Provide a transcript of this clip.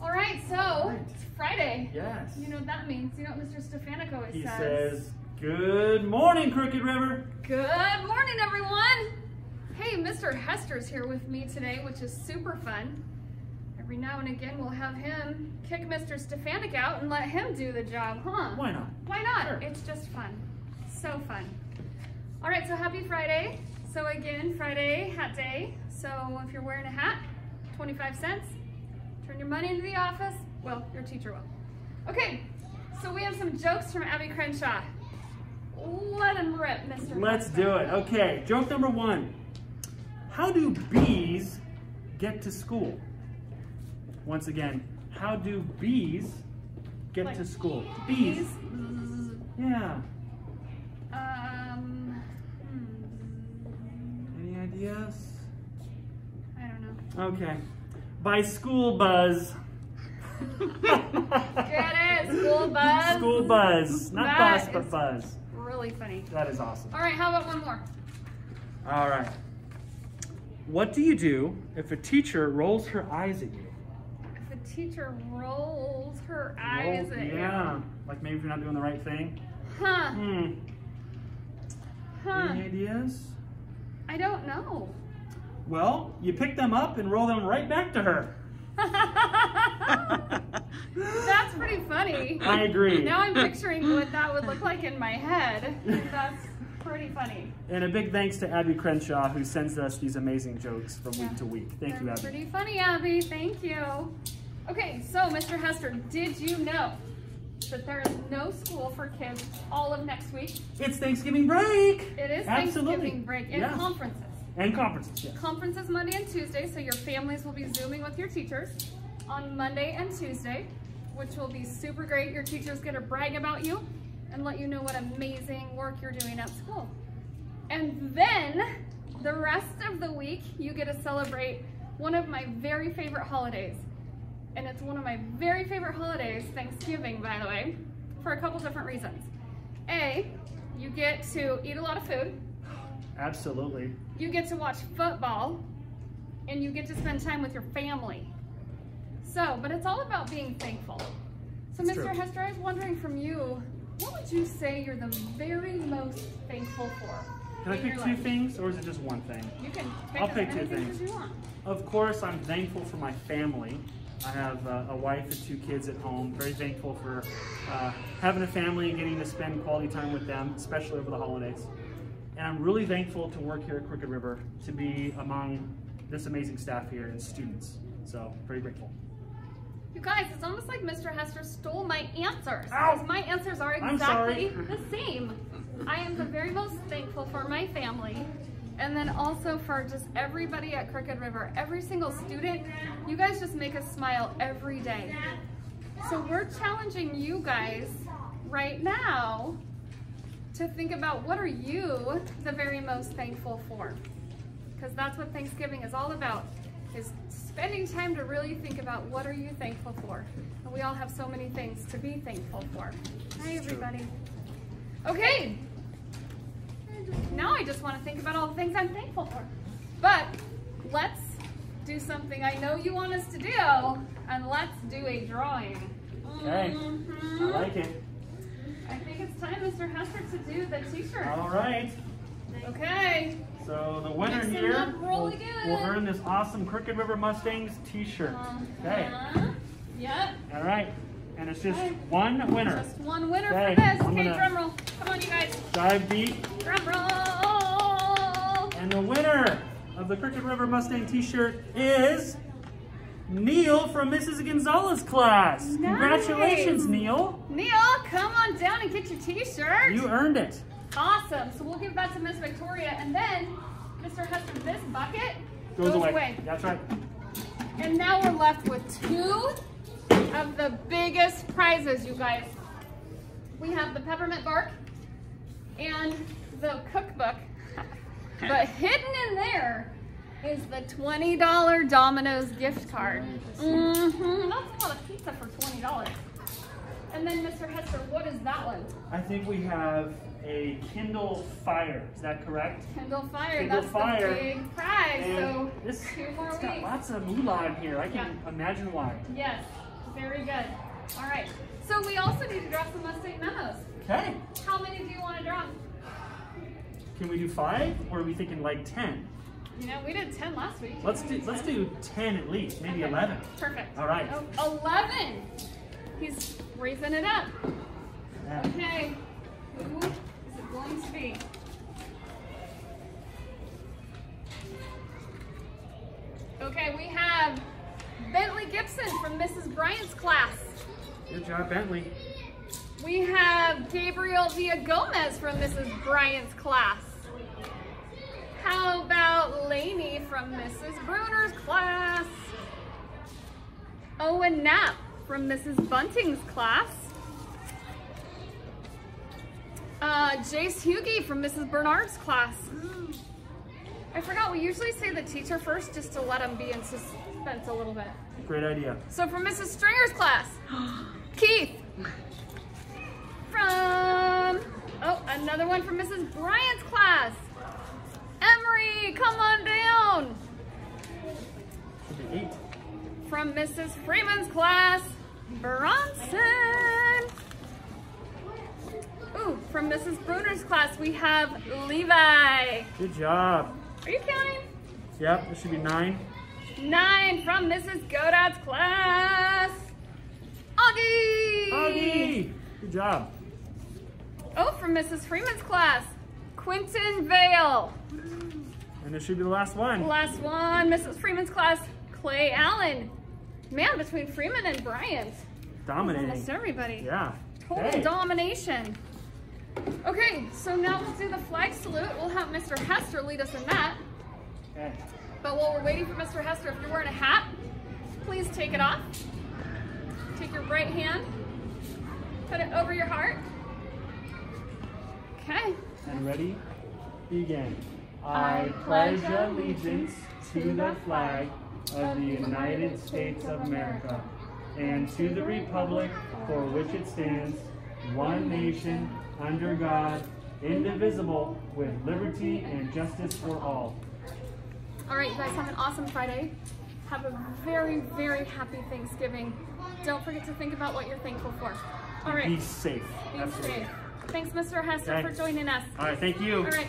All right, so right. it's Friday. Yes. You know what that means. You know what Mr. Stefanik always He says. says, Good morning, Crooked River. Good morning, everyone. Hey, Mr. Hester's here with me today, which is super fun. Every now and again, we'll have him kick Mr. Stefanik out and let him do the job, huh? Why not? Why not? Sure. It's just fun. So fun. All right, so happy Friday. So again, Friday, hat day. So if you're wearing a hat, 25 cents. Turn your money into the office. Well, your teacher will. Okay, so we have some jokes from Abby Crenshaw. Let him rip, Mr. Let's do it. Okay, joke number one. How do bees get to school? Once again, how do bees get Like to school? Bees. Bees. Yeah. Um, hmm, Any ideas? I don't know. Okay. By school buzz. Get it, school buzz. School buzz. Not That bus, but buzz. Really funny. That is awesome. All right, how about one more? All right. What do you do if a teacher rolls her eyes at you? If a teacher rolls her eyes Roll- at you. yeah. Like maybe you're not doing the right thing. Huh, Hmm. huh. Any ideas? I don't know. Well, you pick them up and roll them right back to her. That's pretty funny. I agree. Now I'm picturing what that would look like in my head. That's pretty funny. And a big thanks to Abby Crenshaw who sends us these amazing jokes from Yeah. week to week. Thank They're you, Abby. Pretty funny, Abby. Thank you. Okay, so Mr. Hester, did you know that there is no school for kids all of next week? It's Thanksgiving break. It is Absolutely. Thanksgiving break and Yeah. conferences. And conferences, yes. Conferences Monday and Tuesday, so your families will be Zooming with your teachers on Monday and Tuesday, which will be super great. Your teachers to brag about you and let you know what amazing work you're doing at school. And then the rest of the week, you get to celebrate one of my very favorite holidays. And it's one of my very favorite holidays, Thanksgiving, by the way, for a couple different reasons. A, you get to eat a lot of food Absolutely. you get to watch football and you get to spend time with your family. So, but it's all about being thankful. So, It's Mr. true. Hester, I was wondering from you, what would you say you're the very most thankful for? Can I pick two life? things or is it just one thing? You can pick I'll pick two things things. you want. Of course, I'm thankful for my family. I have uh, a wife and two kids at home. Very thankful for uh, having a family and getting to spend quality time with them, especially over the holidays. And I'm really thankful to work here at Crooked River, to be among this amazing staff here and students. So, very grateful. You guys, it's almost like Mr. Hester stole my answers. My answers are exactly the same. I am the very most thankful for my family. And then also for just everybody at Crooked River, every single student, you guys just make us smile every day. So we're challenging you guys right now to think about what are you the very most thankful for? Because that's what Thanksgiving is all about, is spending time to really think about what are you thankful for. And we all have so many things to be thankful for. Hi, everybody. Okay. Now I just want to think about all the things I'm thankful for. But let's do something I know you want us to do, and let's do a drawing. Okay. Mhm. I like it. I think it's time, Mr. Hester, to do the t-shirt. All right. Okay. So the winner Mix 'em here will, will earn this awesome Crooked River Mustangs t-shirt. Okay. Uh-huh. Yep. All right. And it's just Okay. one winner. Just one winner Okay, for this. I'm Okay, drum roll. Come on, you guys. Dive deep. Drum roll. And the winner of the Crooked River Mustang t-shirt is Neil from Mrs. Gonzalez class. Nice. Congratulations, Neil. Neil, come on down and get your t-shirt. You earned it. Awesome. So we'll give that to Miss Victoria, and then Mr. Hester, this bucket Goes, away. That's right. And now we're left with two of the biggest prizes, you guys. We have the peppermint bark and the cookbook. But hidden in there is the $20 Domino's gift card. Mm-hmm. That's a lot of pizza for $20. And then, Mr. Hester, what is that one? I think we have a Kindle Fire. Is that correct? Kindle Fire. Kindle That's Fire. the big prize. And so this, two more it's got lots of moolah in here. I can imagine why. Yes. Very good. All right. So we also need to draw some Mustang memos. Okay. How many do you want to draw? Can we do five, or are we thinking like ten? You know, we did 10 last week. Let's do let's do ten at least, maybe Okay. eleven. Perfect. All right. Oh, 11. He's raising it up. Yeah. Okay. Who is it going to be? Okay, we have Bentley Gibson from Mrs. Bryant's class. Good job, Bentley. We have Gabriel Villa Gomez from Mrs. Bryant's class. How about Lainey from Mrs. Bruner's class? Owen Knapp from Mrs. Bunting's class. Uh, Jace Hugie from Mrs. Bernard's class. I forgot, we usually say the teacher first just to let them be in suspense a little bit. Great idea. So from Mrs. Stringer's class, Keith. From, oh, another one from Mrs. Bryant's class. Come on down. Should be eight. From Mrs. Freeman's class, Bronson. Ooh, from Mrs. Bruner's class, we have Levi. Good job. Are you counting? Yep, there should be nine. Nine from Mrs. Godot's class, Augie. Augie! Good job. Oh, from Mrs. Freeman's class, Quentin Vale. And this should be the last one. Last one, Mrs. Freeman's class, Clay Allen. Man, between Freeman and Bryant, almost Dominating. everybody. Yeah. Total Okay. domination. Okay, so now we'll do the flag salute. We'll have Mr. Hester lead us in that. Okay. But while we're waiting for Mr. Hester, if you're wearing a hat, please take it off. Take your right hand, put it over your heart. Okay. And ready? Begin. I pledge allegiance to the flag of the United States of America and to the republic for which it stands, one nation, under God, indivisible, with liberty and justice for all. All right, you guys have an awesome Friday. Have a very, very happy Thanksgiving. Don't forget to think about what you're thankful for. All right. Be safe. be Absolutely. safe. Thanks, Mr. Hester, Okay. for joining us. All right, thank you. All right,